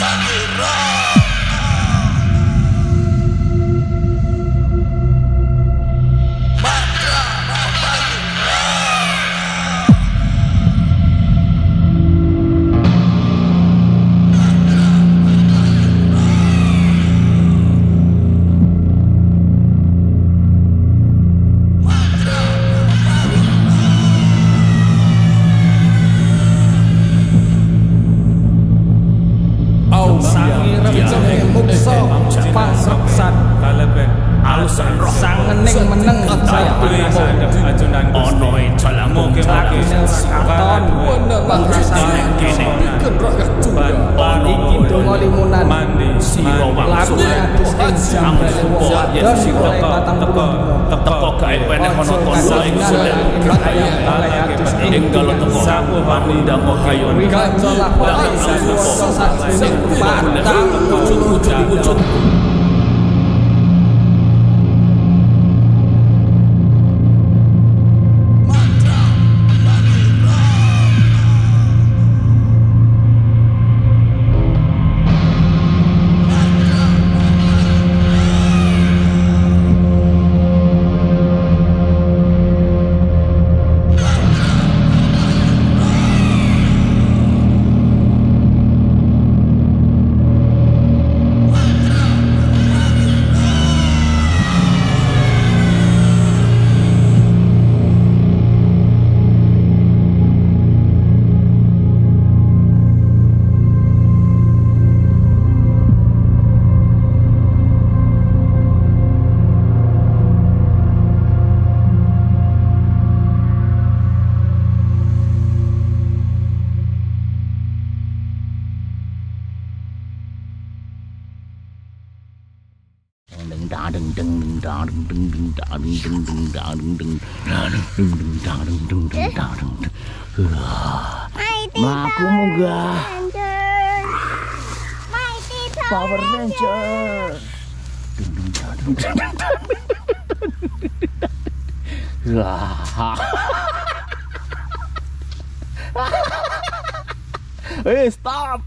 fucking rock. Pangreksan alusan roh sangening meneng saya ono e jalamu kaki katon pangrasane kene iki donga limunan sira laku adus ing jambal yen sira teko teko gawe peneh ono tondo ing sudah ing kalau teko pamundang kayu kanca lapor sing patang wujud wujud Ding Mighty Mlaku munggah Ranger. Mighty Power Ranger. Eh, stop.